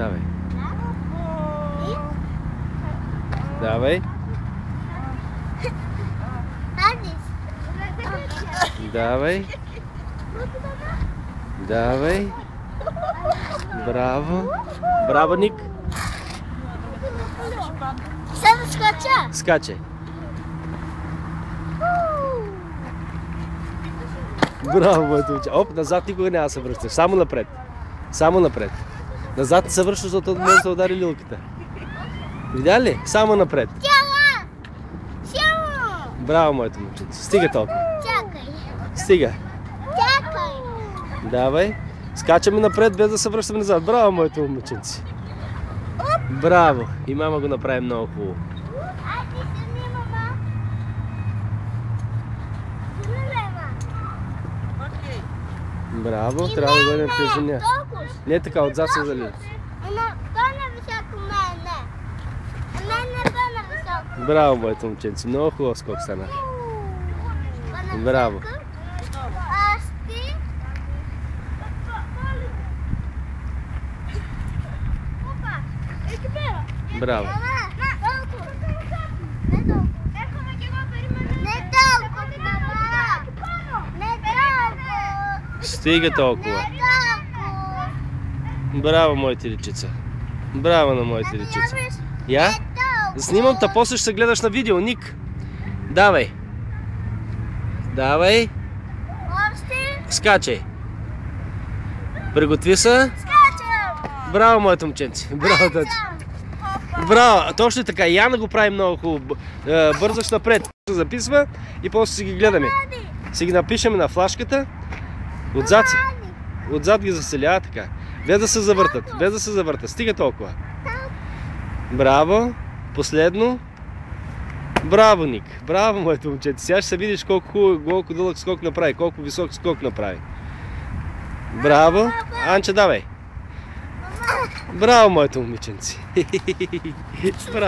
Давай. Давай. Давай. Давай. Браво. Браво, Ник. Сега скача. Скачай. Браво, моето. Оп, назад никога няма да се връщаш. Само напред. Само напред. Назад се връщаш, защото може да удари лилката. Видя ли? Само напред. Тяла! Сяла! Браво, моето момченце. Стига толкова. Чакай. Стига. Чакай. Давай. Скачаме напред, без да се връщаме назад. Браво, моето момченце. Браво. И мама го направи много хубаво. Браво. Трябва да бъдем. Толкова. Не така, отзад се залива. Ама той на високо мене. Мене той на високо. Браво, моето момченце. Много хубав скок стана. Браво. Аз ти. Браво. Не толкова. Не толкова. Не толкова, мама. Не толкова. Стига толкова. Не толкова. Браво, моите личица. Браво на моите личица. Я? Снимам те, после ще се гледаш на видео, Ник. Давай. Давай. Скачай. Приготви се. Браво, моето момченце. Браво, тати. Браво, точно така. Яна го прави много хубаво. Е, Бързаш напред. Се записва и после си ги гледаме. Си ги напишем на флашката. Отзад, отзад ги заселява така. Без да се завъртат. Без да се завъртат. Стига толкова. Браво. Последно. Браво, Ник. Браво, моето момчете. Сега ще се видиш колко, колко дълъг скок направи, колко висок скок направи. Браво. Анче, давай. Браво, моето момиченци. Браво.